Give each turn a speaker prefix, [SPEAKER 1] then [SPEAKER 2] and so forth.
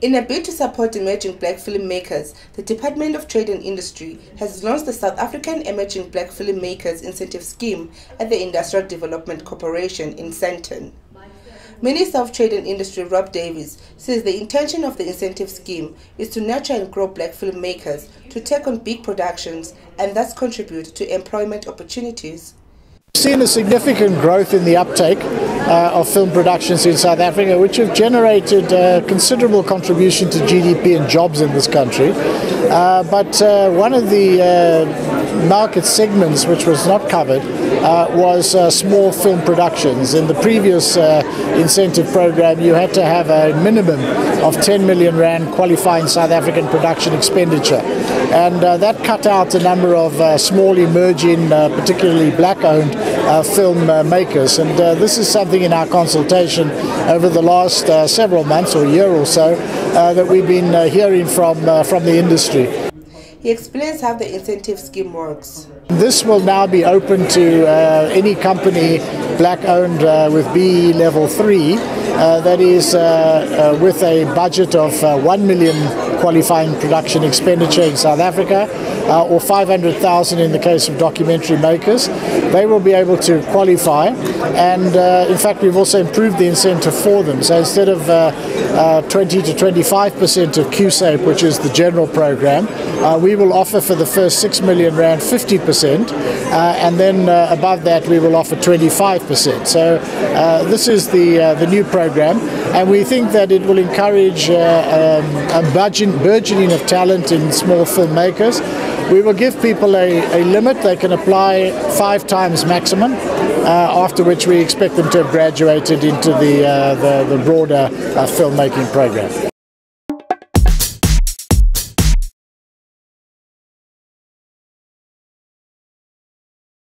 [SPEAKER 1] In a bid to support emerging black filmmakers, the Department of Trade and Industry has launched the South African Emerging Black Filmmakers Incentive Scheme at the Industrial Development Corporation in Sandton. Minister of Trade and Industry Rob Davies says the intention of the incentive scheme is to nurture and grow black filmmakers to take on big productions and thus contribute to employment opportunities.
[SPEAKER 2] We've seen a significant growth in the uptake uh, of film productions in South Africa, which have generated a considerable contribution to GDP and jobs in this country. Uh, but uh, one of the uh, market segments which was not covered uh, was uh, small film productions. In the previous incentive program, you had to have a minimum of 10 million rand qualifying South African production expenditure. And that cut out a number of small emerging, particularly black owned uh, film uh, makers. And uh, this is something in our consultation over the last several months or year or so that we've been hearing from, from the industry.
[SPEAKER 1] He explains how the incentive scheme works.
[SPEAKER 2] This will now be open to uh, any company black owned uh, with BEE level 3 uh, that is with a budget of 1 million qualifying production expenditure in South Africa uh, or 500,000 in the case of documentary makers. They will be able to qualify, and uh, in fact, we've also improved the incentive for them. So instead of uh, uh 20 to 25 percent of QSAPE, which is the general program, uh, we will offer for the first 6 million rand 50 percent, uh, and then above that we will offer 25 So this is the the new program, and we think that it will encourage um, a burgeoning of talent in small filmmakers. We will give people a, a limit. They can apply five times maximum, uh, after which we expect them to have graduated into the, uh, the, the, broader uh, filmmaking program.